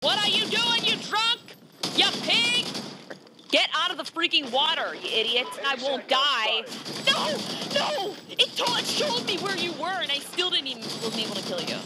What are you doing, you drunk? You pig! Get out of the freaking water, you idiot. I won't die. No! No! It, told, it showed me where you were, and I still didn't even wasn't able to kill you.